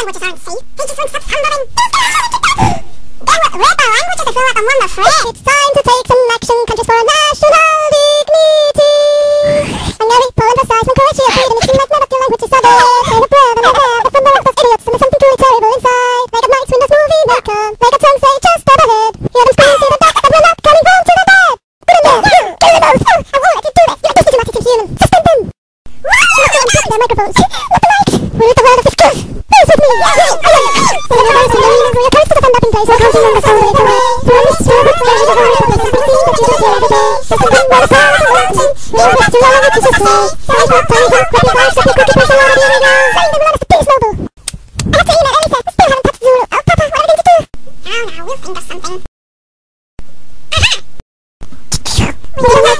languages aren't safe. They just won't stop fumbling. Then what ripper languages feel like I'm one of afraid. It's time to take some action. Countries for national dignity. Hungary, Poland, Bosnia, Croatia, Sweden. It seems like none of the languages are there. Kind of and I have the fun of idiots. And there's something truly terrible inside. Like at nights when this movie. Like a tongue say just up ahead. Hear them scream to the dark, but we're not coming home to the bed. Put them there. Kill them both. Oh, I won't let you do this. You're just to human. Suspend them. Their microphones. What the mic? We're at the world of discourse. With me. You going to